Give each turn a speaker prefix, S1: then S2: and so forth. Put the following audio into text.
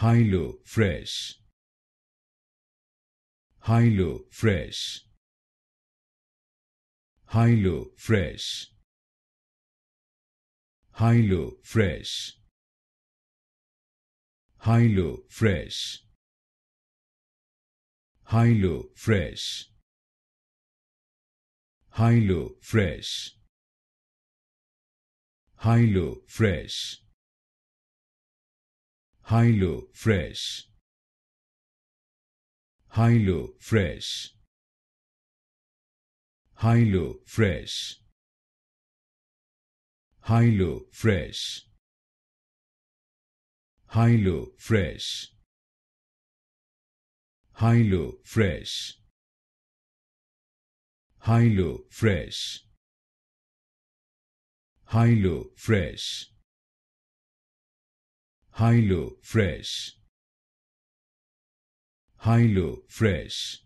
S1: Hilo Fresh. Hilo Fresh. Hilo Fresh. Hilo Fresh. Hilo Fresh. Hilo Fresh. Hilo Fresh. Hilo Fresh Hilo Fresh. Hilo Fresh. Hilo Fresh. Hilo Fresh. Hilo Fresh. Hilo Fresh. Hilo Fresh. Hilo Fresh high low fresh. Hylo-Fresh.